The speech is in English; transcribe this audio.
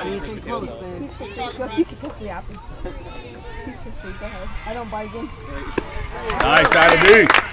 Anything close, man. You can me. Go. I don't bargain. Nice,